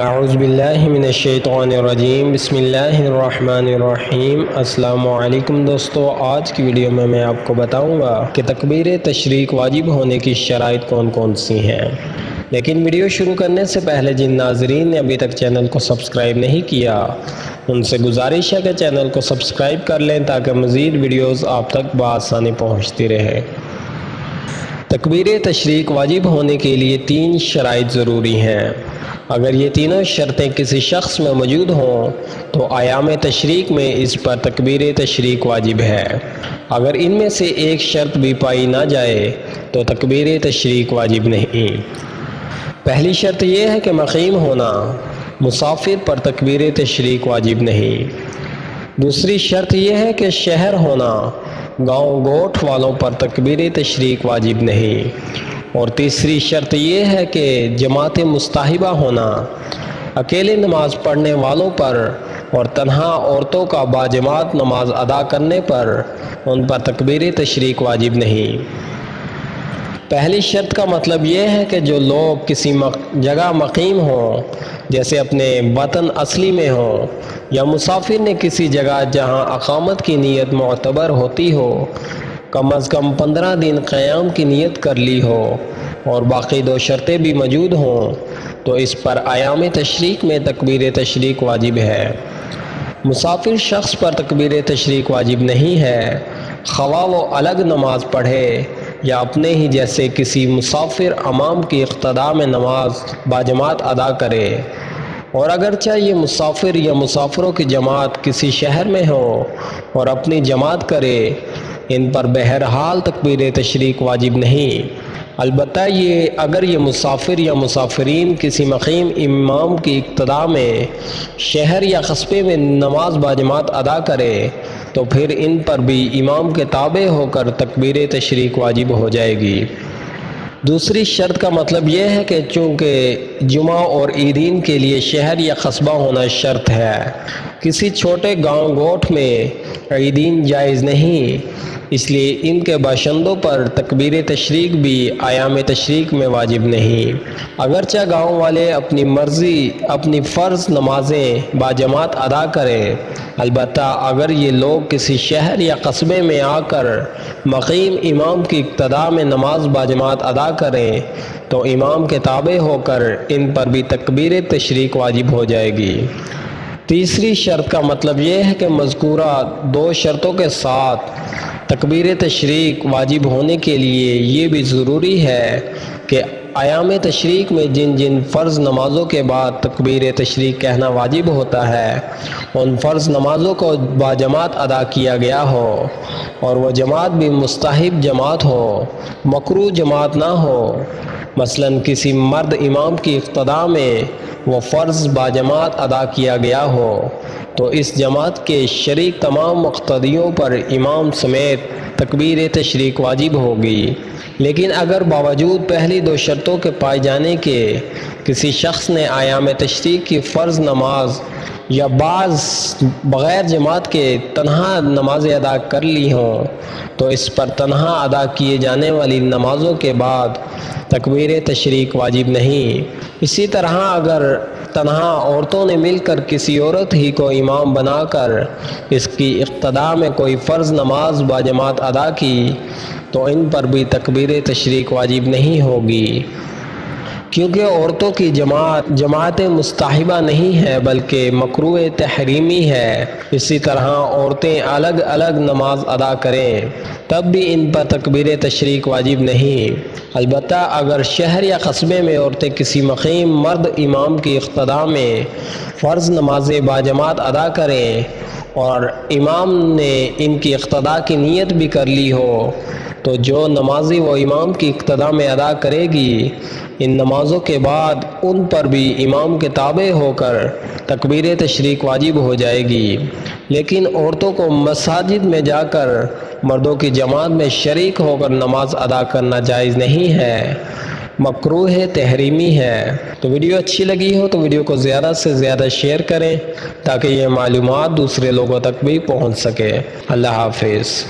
اعوذ باللہ من الشیطان الرجیم بسم اللہ الرحمن الرحیم السلام علیکم دوستو. آج کی ویڈیو میں میں آپ کو بتاؤں گا کہ تکبیر تشریق واجب ہونے کی شرائط کون کون سی ہیں۔ لیکن ویڈیو شروع کرنے سے پہلے جن ناظرین نے ابھی تک چینل کو سبسکرائب نہیں کیا، ان سے گزارش ہے کہ چینل کو سبسکرائب کر لیں تاکہ مزید ویڈیوز آپ تک بآسانی پہنچتی رہے۔ تکبیر تشریق واجب ہونے کے لیے تین شرائط ضروری ہیں۔ اگر یہ تینوں شرطیں کسی شخص میں موجود ہوں، تو آیام تشریق میں اس پر تکبیر تشریق واجب ہے۔ اگر ان میں سے ایک شرط بھی پائی نہ جائے، تو تکبیر تشریق واجب نہیں۔ پہلی شرط یہ ہے کہ مقیم ہونا، مسافر پر تکبیر تشریق واجب نہیں۔ دوسری شرط یہ ہے کہ شہر ہونا گاؤں گوٹھ والوں پر تکبیر تشریق واجب نہیں۔ اور تیسری شرط یہ ہے کہ جماعت مستحبہ ہونا، اکیلے نماز پڑھنے والوں پر اور تنہا عورتوں کا باجماعت نماز ادا کرنے پر، ان پر تکبیر تشریق واجب نہیں۔ پہلی شرط کا مطلب یہ ہے کہ جو لوگ کسی جگہ مقیم ہوں، جیسے اپنے وطن اصلی میں ہوں، یا مسافر نے کسی جگہ جہاں اقامت کی نیت معتبر ہوتی ہو، کم از کم پندرہ دن قیام کی نیت کر لی ہو اور باقی دو شرطیں بھی موجود ہوں، تو اس پر آیام تشریق میں تکبیر تشریق واجب ہے۔ مسافر شخص پر تکبیر تشریق واجب نہیں ہے، خواہ وہ الگ نماز پڑھے یا اپنے ہی جیسے کسی مسافر امام کی اقتداء میں نماز باجماعت ادا کرے۔ اور اگرچہ یہ مسافر یا مسافروں کی جماعت کسی شہر میں ہو اور اپنی جماعت کرے، ان پر بہرحال تکبیر تشریق واجب نہیں۔ البتہ یہ اگر یہ مسافر یا مسافرین کسی مقیم امام کی اقتداء میں شہر یا قصبے میں نماز باجماعت ادا کرے، تو پھر ان پر بھی امام کے تابع ہو کر تکبیر تشریق واجب ہو جائے گی۔ دوسری شرط کا مطلب یہ ہے کہ چونکہ جمعہ اور عیدین کے لیے شہر یا قصبہ ہونا شرط ہے، کسی چھوٹے گاؤں گوٹھ میں عیدین جائز نہیں۔ اس لیے ان کے باشندوں پر تکبیر تشریق بھی آیام تشریق میں واجب نہیں۔ اگرچہ گاؤں والے اپنی مرضی، اپنی فرض نمازیں باجماعت ادا کریں، البتہ اگر یہ لوگ کسی شہر یا قصبے میں آ کر مقیم امام کی ابتدا میں نماز باجماعت ادا کریں، تو امام کے تابع ہو کر ان پر بھی تکبیر تشریق واجب ہو جائے گی۔ تیسری شرط کا مطلب یہ ہے کہ مذکورہ دو شرطوں کے ساتھ تکبیر تشریق واجب ہونے کے لیے یہ بھی ضروری ہے کہ آیام تشریق میں جن جن فرض نمازوں کے بعد تکبیر تشریق کہنا واجب ہوتا ہے، ان فرض نمازوں کو باجماعت ادا کیا گیا ہو اور وہ جماعت بھی مستحب جماعت ہو مکرو جماعت نہ ہو۔ مثلا کسی مرد امام کی اقتداء میں وہ فرض باجماعت ادا کیا گیا ہو، تو اس جماعت کے شریک تمام مقتدیوں پر امام سمیت تکبیر تشریق واجب ہوگی۔ لیکن اگر باوجود پہلی دو شرطوں کے پائے جانے کے کسی شخص نے آیام تشریق کی فرض نماز یا بعض بغیر جماعت کے تنہا نمازیں ادا کر لی ہوں، تو اس پر تنہا ادا کیے جانے والی نمازوں کے بعد تکبیر تشریق واجب نہیں۔ اسی طرح اگر تنہا عورتوں نے مل کر کسی عورت ہی کو امام بنا کر اس کی اقتداء میں کوئی فرض نماز باجماعت ادا کی، تو ان پر بھی تکبیر تشریق واجب نہیں ہوگی۔ کیونکہ عورتوں کی جماعت جماعت مستحبہ نہیں ہے، بلکہ مکرو تحریمی ہے۔ اسی طرح عورتیں الگ الگ نماز ادا کریں، تب بھی ان پر تکبیر تشریق واجب نہیں۔ البتہ اگر شہر یا قصبے میں عورتیں کسی مقیم مرد امام کی اقتداء میں فرض نماز باجماعت ادا کریں اور امام نے ان کی اقتداء کی نیت بھی کر لی ہو، تو جو نمازی وہ امام کی اقتداء میں ادا کرے گی ان نمازوں کے بعد ان پر بھی امام کے تابع ہو کر تکبیر تشریق واجب ہو جائے گی۔ لیکن عورتوں کو مساجد میں جا کر مردوں کی جماعت میں شریک ہو کر نماز ادا کرنا جائز نہیں ہے۔ مکروح ہے تحریمی ہے۔ تو ویڈیو اچھی لگی ہو تو ویڈیو کو زیادہ سے زیادہ شیئر کریں تاکہ یہ معلومات دوسرے لوگوں تک بھی پہنچ سکے۔ اللہ حافظ۔